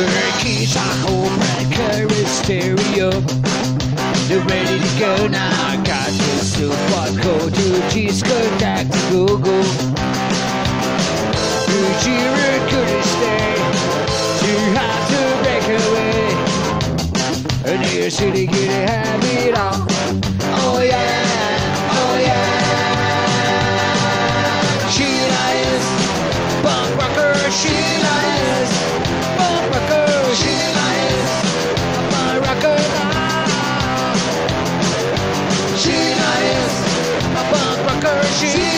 It's a whole breaker stereo. They're ready to go now. I got this support code to disconnect the Google. Would you could stay? Too hard to break away. And in a habit on. She.